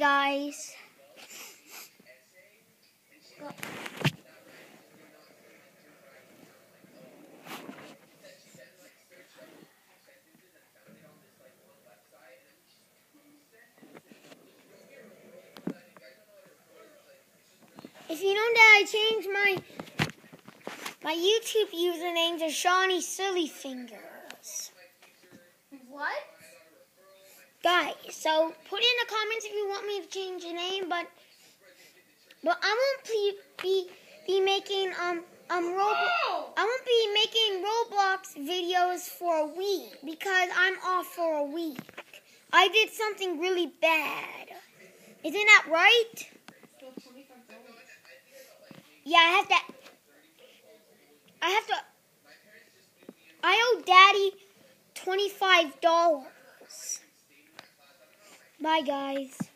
guys. If you know that I uh, changed my my YouTube username to Shawnee Silly Fingers. Guys, so put in the comments if you want me to change the name, but but I won't be be, be making um um Roblox. Oh! I won't be making Roblox videos for a week because I'm off for a week. I did something really bad. Isn't that right? Yeah, I have to. I have to. I owe Daddy twenty-five dollars. Bye, guys.